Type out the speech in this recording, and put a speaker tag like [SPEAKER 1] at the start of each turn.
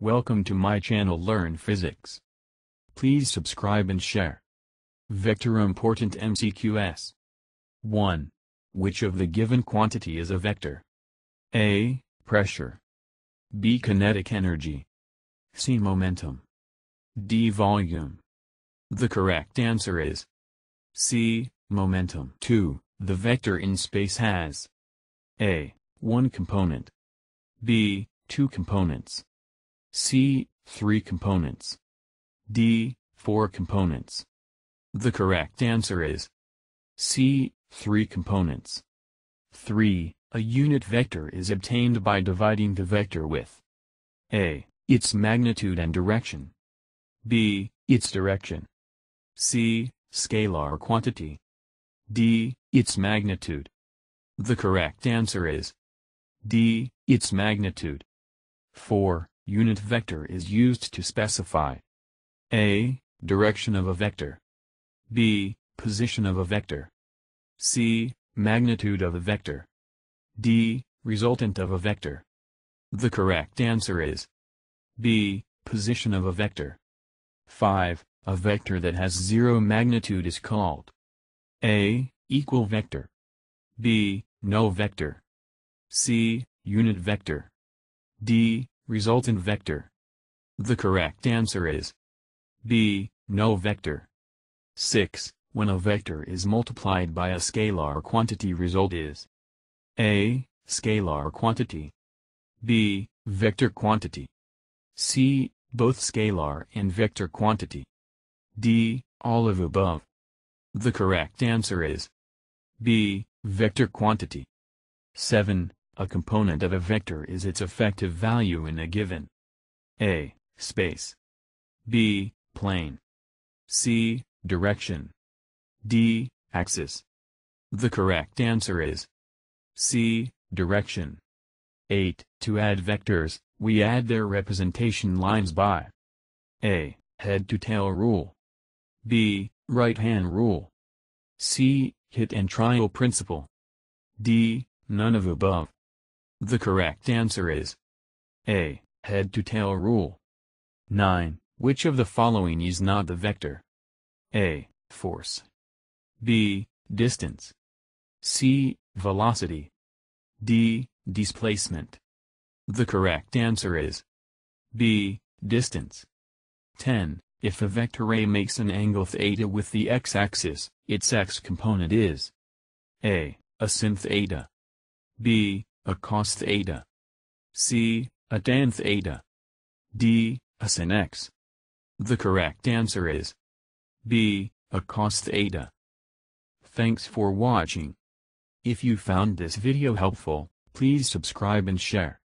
[SPEAKER 1] Welcome to my channel Learn Physics. Please subscribe and share. Vector Important MCQS 1. Which of the given quantity is a vector? A. Pressure. B. Kinetic energy. C. Momentum. D. Volume. The correct answer is C. Momentum. 2. The vector in space has A. One component. B. Two components. C. Three components. D. Four components. The correct answer is C. Three components. 3. A unit vector is obtained by dividing the vector with A. Its magnitude and direction. B. Its direction. C. Scalar quantity. D. Its magnitude. The correct answer is D. Its magnitude. 4. Unit vector is used to specify A. Direction of a vector. B. Position of a vector. C. Magnitude of a vector. D. Resultant of a vector. The correct answer is B. Position of a vector. 5. A vector that has zero magnitude is called A. Equal vector. B. Null vector. C. Unit vector. D. Resultant vector. The correct answer is B. Null vector. 6. When a vector is multiplied by a scalar quantity result is A. Scalar quantity. B. Vector quantity. C. Both scalar and vector quantity. D. All of above. The correct answer is B. Vector quantity. 7. A component of a vector is its effective value in a given A. Space B. Plane C. Direction D. Axis The correct answer is C. Direction 8. To add vectors, we add their representation lines by A. Head-to-tail rule B. Right-hand rule C. Hit and trial principle D. None of above the correct answer is A. Head-to-tail rule. 9. Which of the following is not the vector? A. Force. B. Distance. C. Velocity. D. Displacement. The correct answer is B. Distance. 10. If a vector A makes an angle theta with the x-axis, its x-component is A. A sin theta. B a cos theta. C, a tan theta. D, a sin x. The correct answer is B, a cos theta. Thanks for watching. If you found this video helpful, please subscribe and share.